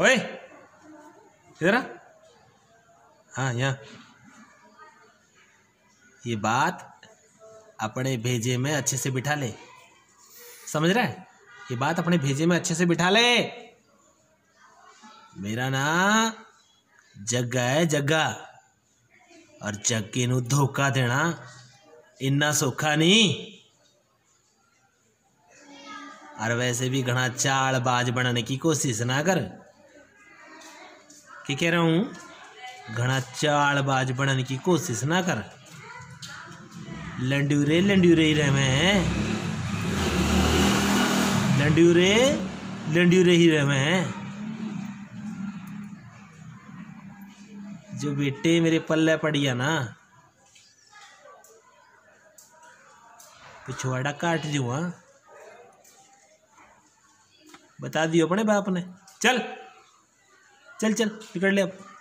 ओए, इधर हाँ यहाँ। ये बात अपने भेजे में अच्छे से बिठा ले। समझ रहा है? ये बात अपने भेजे में अच्छे से बिठा ले। मेरा ना जग्गा है जग्गा। और जग्गे नु धोखा देना इन्ना सौखा नहीं। और वैसे भी घना चाल बाज बनाने की कोशिश ना कर। कि कह रहा हूँ, घना चाल बाज बनाने की कोशिश ना कर। लंडूरे लंडूरे ही रहे हैं। लंडूरे लंडूरे ही रहे हैं। जो बेटे मेरे पल्ले पड़िया ना पिछवाड़ा काट जो हाँ। बता दियो अपने बाप ने। चल। चल चल पकड़ ले अब।